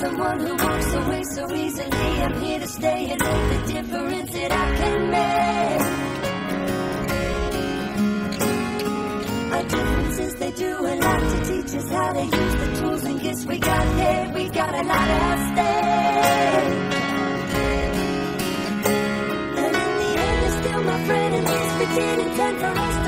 Someone who walks away so easily. I'm here to stay and make the difference that I can make. Our differences, they do a lot to teach us how to use the tools and gifts we got here. We got a lot at stake. And in the end, you're still my friend, and this pretending intent for us